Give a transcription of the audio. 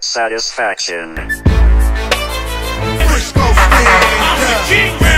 satisfaction. Frisco I'm the king.